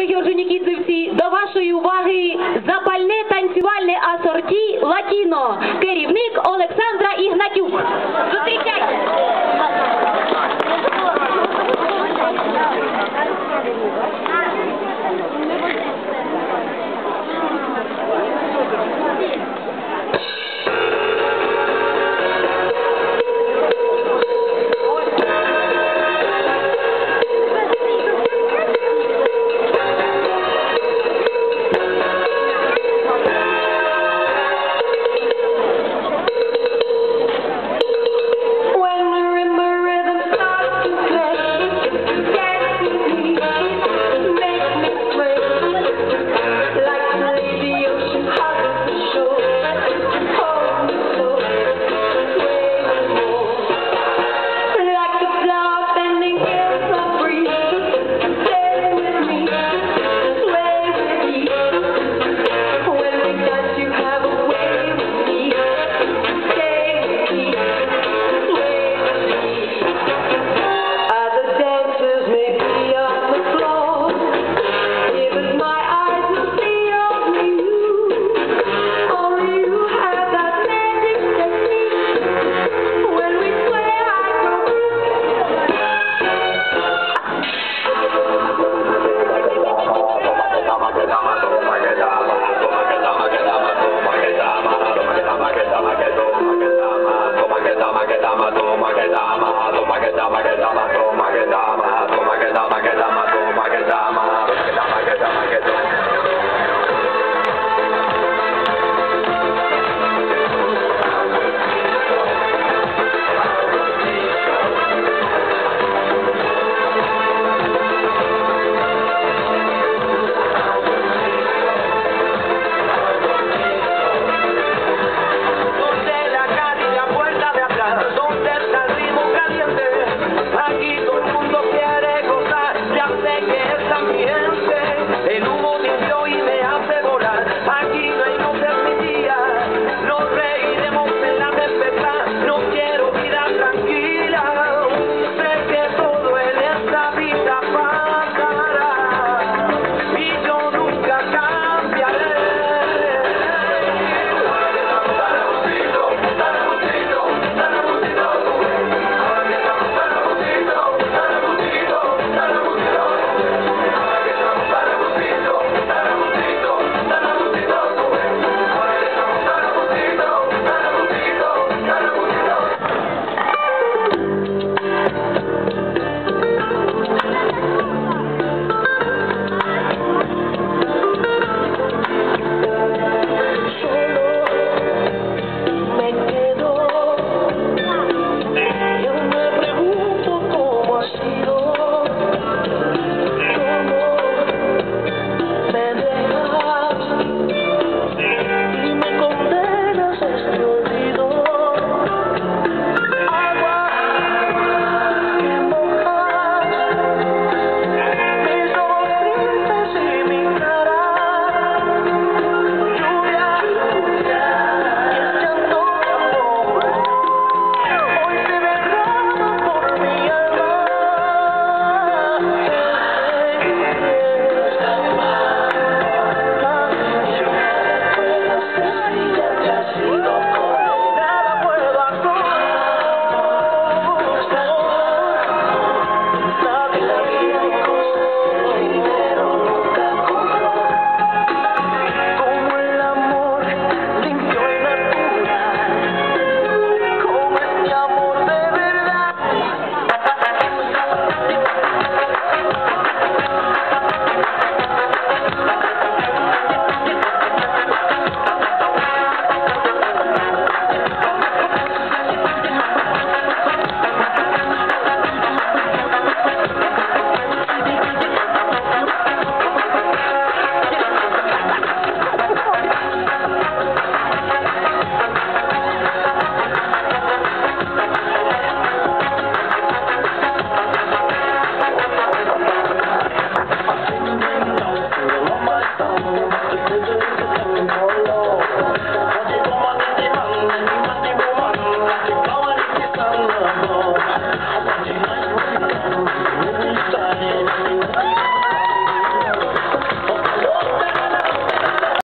дорогі до вашої уваги запальне танцювальне асорті Латіно, керівник Олександра Ігнатюк.